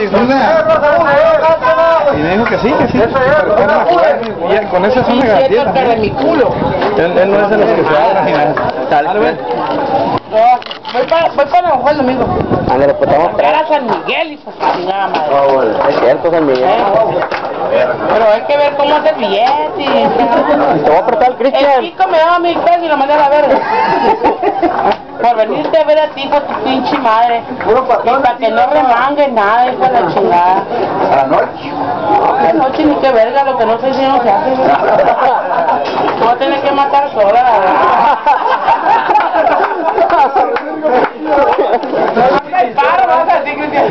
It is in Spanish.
dijo. Y me dijo que sí, que sí. Y con esa es una garantía Siento que de también. mi culo. Él, él no es de los que se va a imaginar. Dale, pues. No, voy para voy para San Juan el domingo. Ándale, pues estamos Era San Miguel y su chingada madre. Ah, bueno, es cierto, San Miguel. ¿Eh? Pero hay que ver cómo hace el billete. y- Te voy a apretar el El Cristian. chico me daba mil pesos y lo mandé a la verga. Por venirte a ver a ti con tu pinche madre. Y para que no remangues nada, hijo de la chingada. A la noche. De noche ni que verga, lo que no sé si no se hace. Voy a tener que matar sola, la verdad. A decir, Cristian.